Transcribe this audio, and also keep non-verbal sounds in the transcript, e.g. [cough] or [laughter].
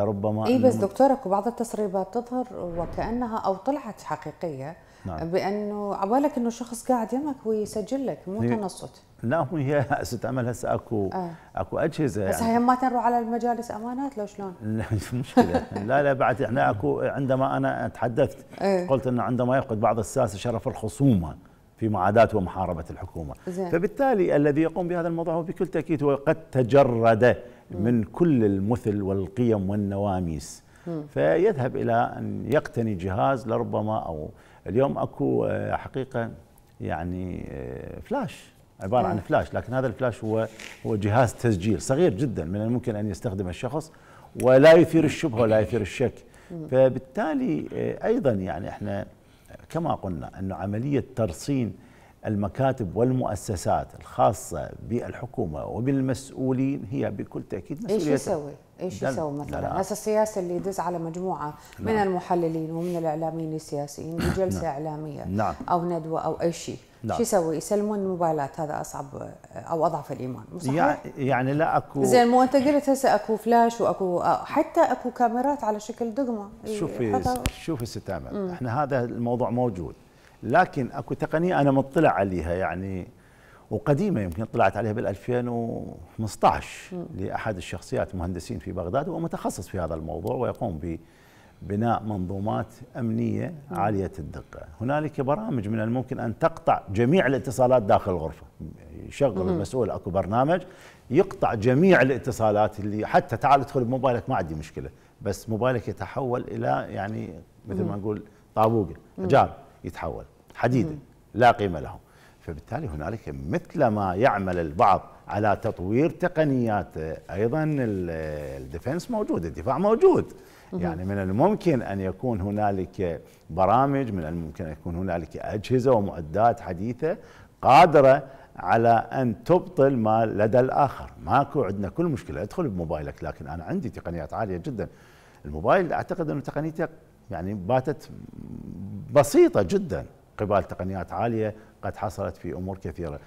لربما اي بس إنه- دكتور اكو بعض التسريبات تظهر وكأنها أو طلعت حقيقية نعم. بأنه عبالك إنه شخص قاعد يمك ويسجل لك مو هي- تنصت لا هو هي ست عمل هسه أكو آه. أكو أجهزة بس يعني هاي ما تنروح على المجالس أمانات لو شلون؟ [laughs] لا مش مشكلة لا لا بعد إحنا أكو عندما أنا تحدثت إيه. قلت إنه عندما يفقد بعض الساسة شرف الخصومة في معاداه ومحاربة الحكومة زين. فبالتالي الذي يقوم بهذا الموضوع هو بكل تأكيد هو قد تجرد من كل المثل والقيم والنواميس. فيذهب إلى أن يقتني جهاز لربما أو اليوم أكو آه، حقيقة يعني آه، فلاش عبارة عن. فلاش لكن هذا الفلاش هو هو جهاز تسجيل صغير جدا من الممكن أن يستخدم الشخص ولا يثير الشبهة ولا يثير الشك. فبالتالي آه، أيضا يعني إحنا كما قلنا انه عملية ترصين المكاتب والمؤسسات الخاصة بالحكومة وبالمسؤولين هي بكل تأكيد إيش مسؤوليه يسوي؟ لا- يسوي لا- لا. مثلا؟ هسه السياسة اللي يدز على مجموعة من نعم. المحللين ومن الإعلاميين السياسيين بجلسة إعلامية نعم. أو ندوة أو أي شيء نعم. شو يسوي؟ يسلمون الموبايلات هذا أصعب أو أضعف الإيمان مو صحيح؟ يعني لا أكو زين مو أنت قلت هسه أكو فلاش وأكو حتى أكو كاميرات على شكل دقمة شوفي شوفي ست إحنا هذا الموضوع موجود لكن أكو تقنية أنا مطلع عليها يعني وقديمة يمكن طلعت عليها بال 2015 لأحد الشخصيات مهندسين في بغداد وهو متخصص في هذا الموضوع ويقوم ببناء منظومات أمنية عالية الدقة، هنالك برامج من الممكن أن تقطع جميع الاتصالات داخل الغرفة، يشغل المسؤول أكو برنامج يقطع جميع الاتصالات اللي حتى تعال ادخل بموبايلك ما عندي مشكلة، بس موبايلك يتحول إلى يعني مثل ما نقول طابوقة، جار. يتحول، حديده لا قيمة له. فبالتالي هنالك مثل ما يعمل البعض على تطوير تقنيات أيضا ال- الديفنس موجود الدفاع موجود. يعني من الممكن أن يكون هنالك برامج من الممكن أن يكون هنالك أجهزة ومعدات حديثة قادرة على أن تبطل ما لدى الآخر. ماكو عندنا كل مشكلة. ادخل بموبايلك لكن أنا عندي تقنيات عالية جدا. الموبايل أعتقد انه تقنيته يعني باتت بسيطة جدا. قبال تقنيات عالية قد حصلت في أمور كثيرة.